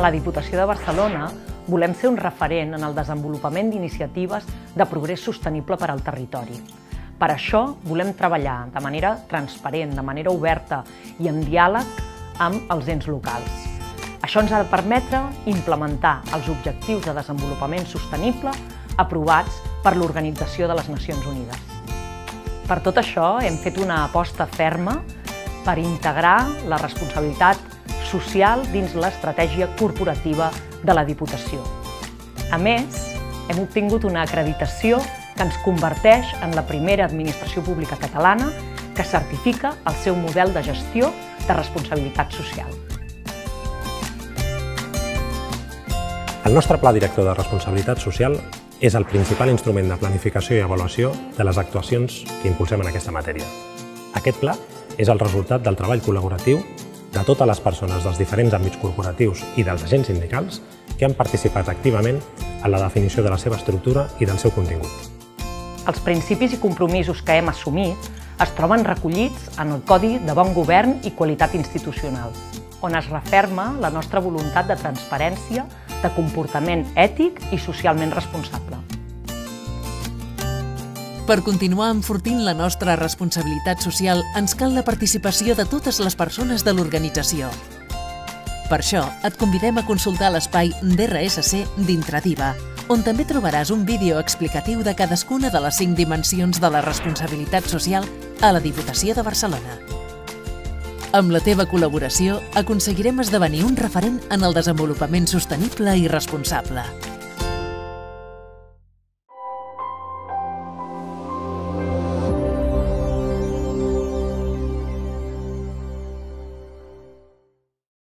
A la Diputació de Barcelona volem ser un referent en el desenvolupament d'iniciatives de progrés sostenible per al territori. Per això volem treballar de manera transparent, de manera oberta i en diàleg amb els ens locals. Això ens ha de permetre implementar els objectius de desenvolupament sostenible aprovats per l'Organització de les Nacions Unides. Per tot això hem fet una aposta ferma per integrar la responsabilitat social dins l'estratègia corporativa de la Diputació. A més, hem obtingut una acreditació que ens converteix en la primera administració pública catalana que certifica el seu model de gestió de responsabilitat social. El nostre Pla Director de Responsabilitat Social és el principal instrument de planificació i avaluació de les actuacions que impulsem en aquesta matèria. Aquest pla és el resultat del treball col·laboratiu de totes les persones dels diferents àmbits corporatius i dels agents sindicals que han participat activament en la definició de la seva estructura i del seu contingut. Els principis i compromisos que hem assumit es troben recollits en el Codi de Bon Govern i Qualitat Institucional, on es referma la nostra voluntat de transparència, de comportament ètic i socialment responsable. Per continuar enfortint la nostra responsabilitat social, ens cal la participació de totes les persones de l'organització. Per això, et convidem a consultar l'espai d'RSC d'Intradiva, on també trobaràs un vídeo explicatiu de cadascuna de les cinc dimensions de la responsabilitat social a la Diputació de Barcelona. Amb la teva col·laboració aconseguirem esdevenir un referent en el desenvolupament sostenible i responsable.